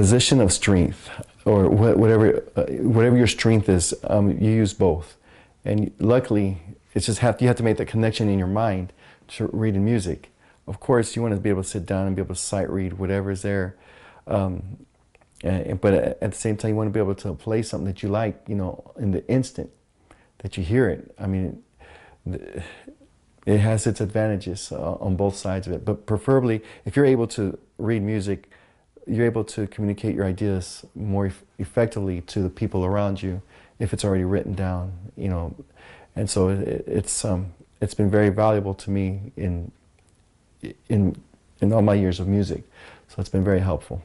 position of strength or whatever uh, whatever your strength is, um, you use both. And luckily, it's just have you have to make that connection in your mind to reading music. Of course, you want to be able to sit down and be able to sight read whatever is there. Um, and, but at the same time, you want to be able to play something that you like, you know, in the instant that you hear it. I mean, it has its advantages uh, on both sides of it. But preferably, if you're able to read music, you're able to communicate your ideas more eff- effectively to the people around you if it's already written down, you know. And so it, it's um, it's been very valuable to me in in in all my years of music. So it's been very helpful.